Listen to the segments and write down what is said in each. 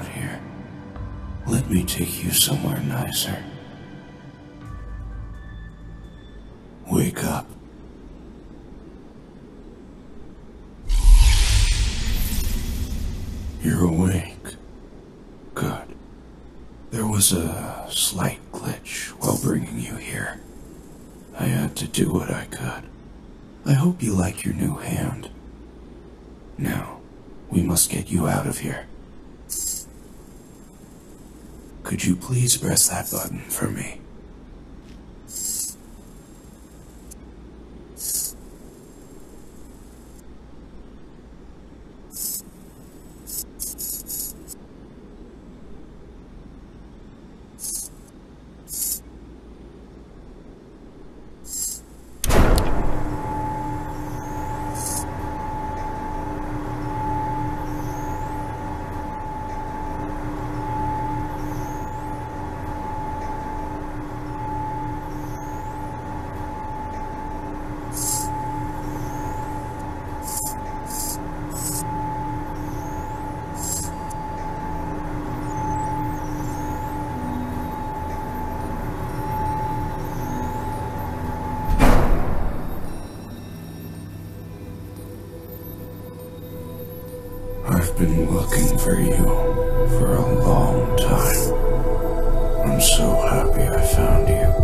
out here. Let me take you somewhere nicer. Wake up. You're awake. Good. There was a slight glitch while bringing you here. I had to do what I could. I hope you like your new hand. Now, we must get you out of here. Could you please press that button for me? Been looking for you for a long time. I'm so happy I found you.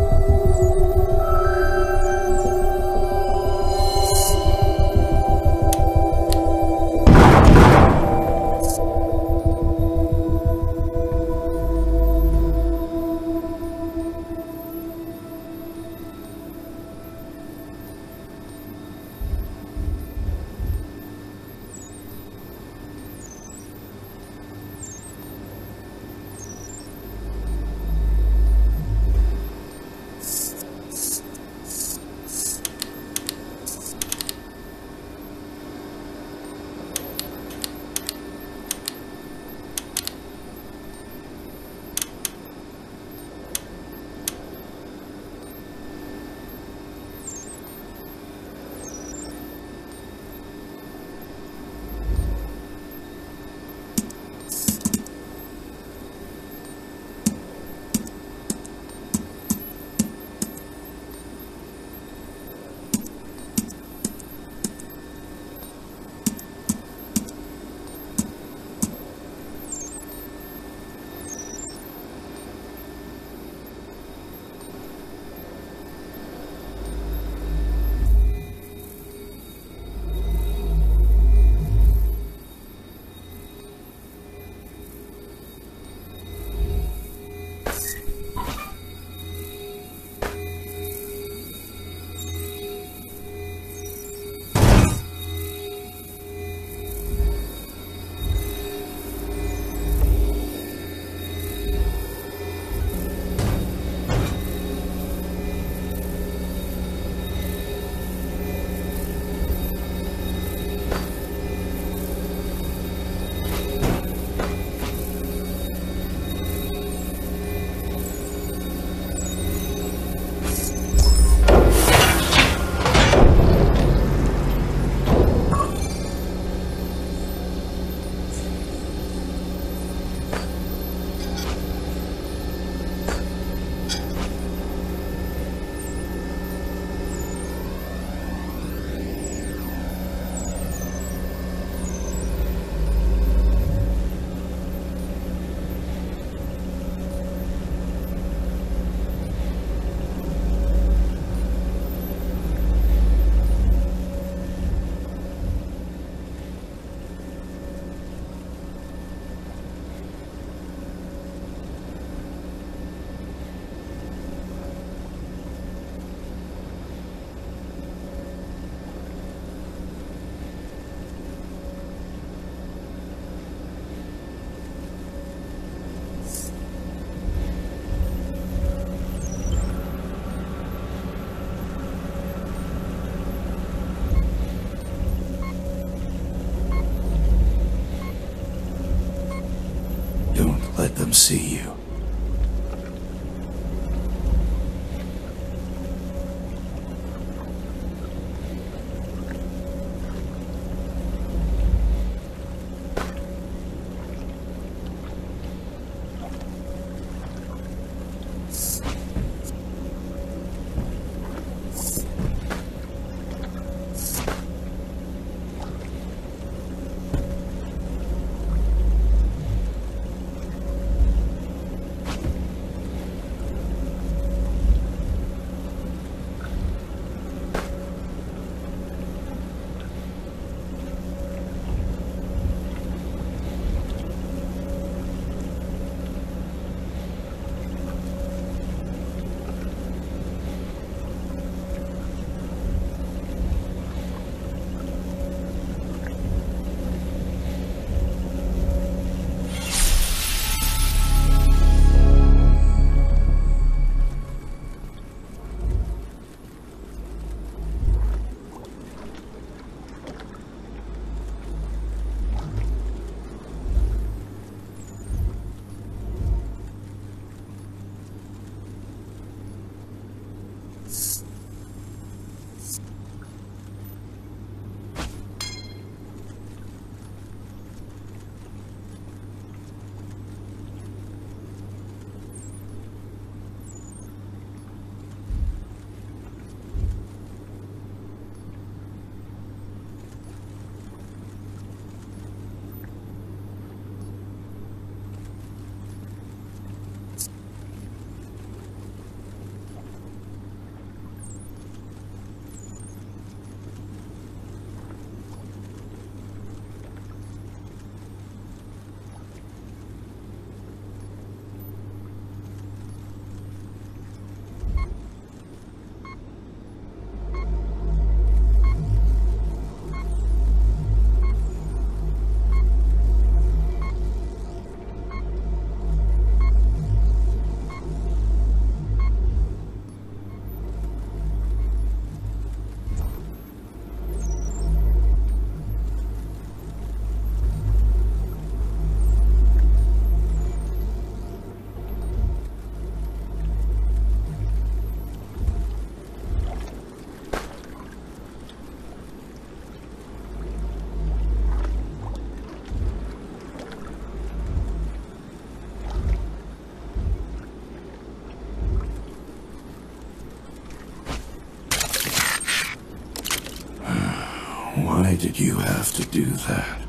Why did you have to do that?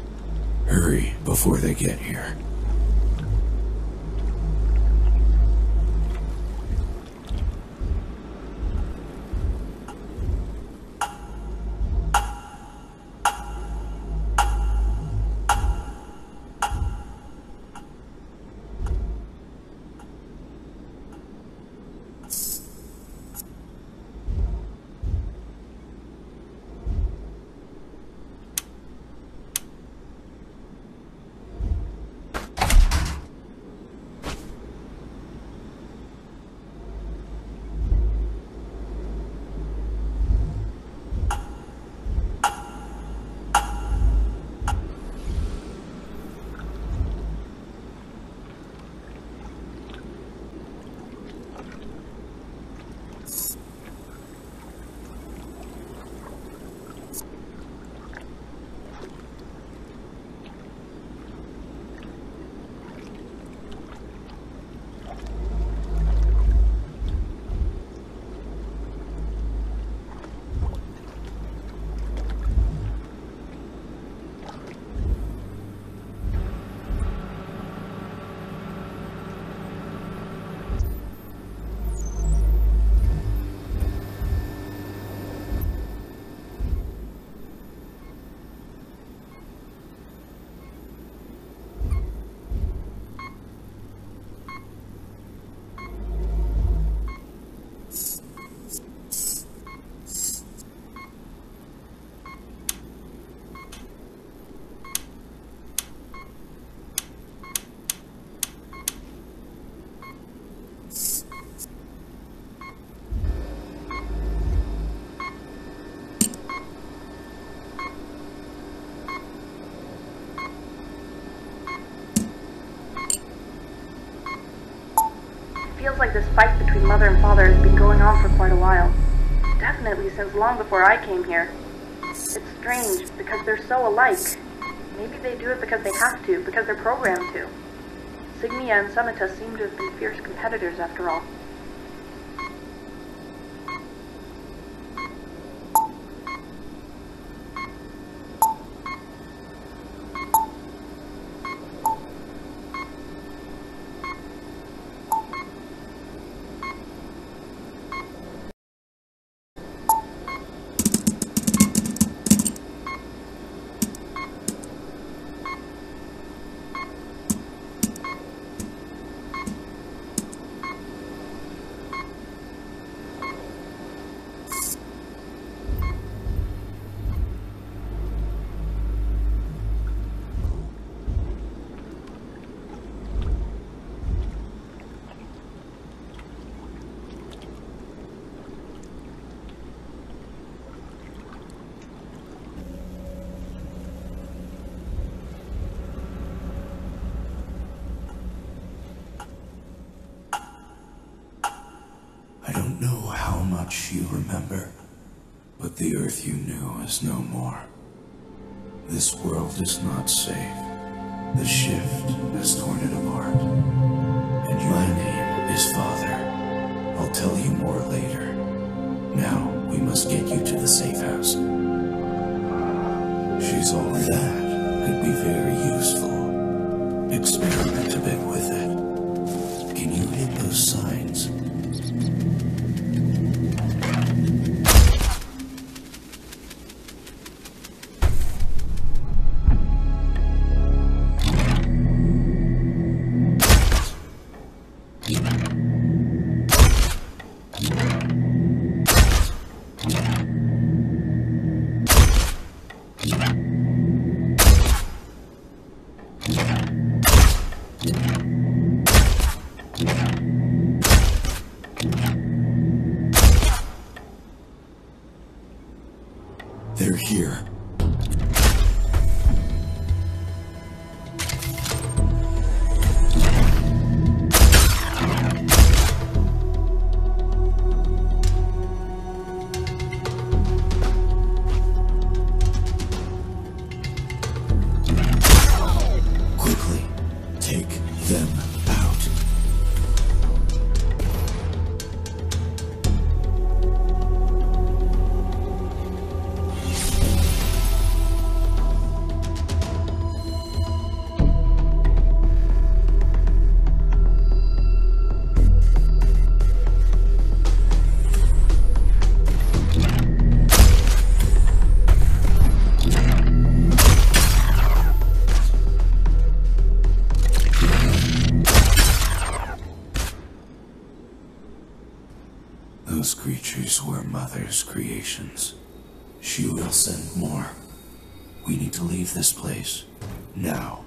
Hurry before they get here. Feels like this fight between mother and father has been going on for quite a while. Definitely since long before I came here. It's strange, because they're so alike. Maybe they do it because they have to, because they're programmed to. Signia and Sumita seem to have been fierce competitors after all. Much you remember, but the Earth you knew is no more. This world is not safe. The shift has torn it apart. And my name is Father. I'll tell you more later. Now, we must get you to the safe house. She's all that could be very useful. Experiment a bit They're here. She will send more. We need to leave this place. Now.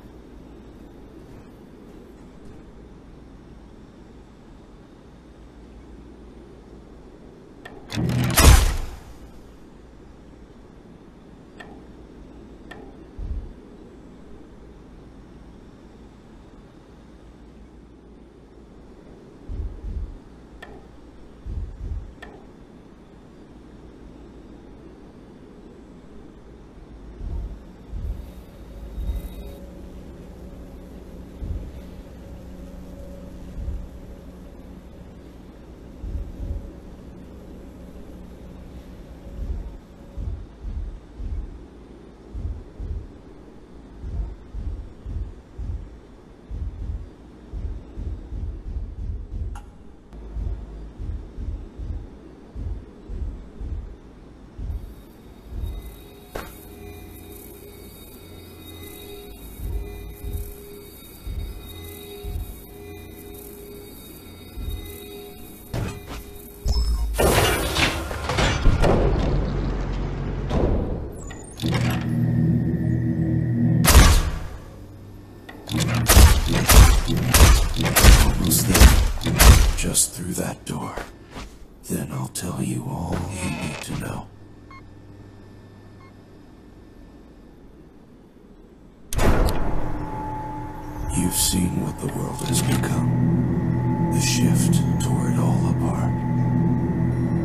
shift tore it all apart.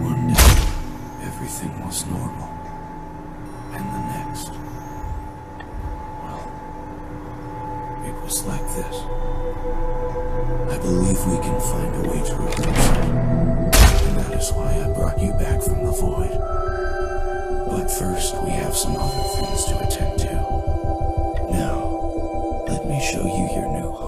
One day, everything was normal. And the next, well, it was like this. I believe we can find a way to reverse it. And that is why I brought you back from the void. But first, we have some other things to attend to. Now, let me show you your new home.